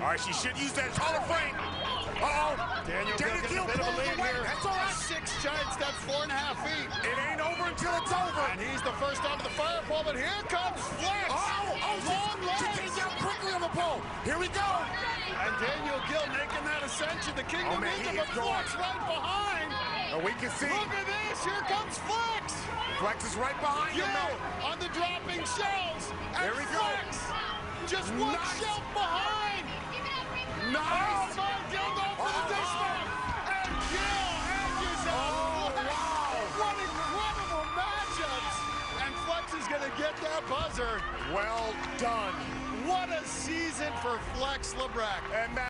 All right, she should use that taller frame. Uh-oh. Daniel, Daniel Gil a bit of a lead here. That's all right. Six giant steps, four and a half feet. It ain't over until it's over. And he's the first onto the fire pole, but here comes Flex. Oh, oh, Long she, she legs. came down quickly on the pole. Here we go. And Daniel Gil making that ascension. The Kingdom Oh, man, Ninja, but. Flex right behind. And we can see Look at this. Here comes Flex. Flex is right behind him. Gil on the dropping shells. And There we go. Just one Nice. shelf behind. Going to get that buzzer. Well done. What a season for Flex Labreck. And Matt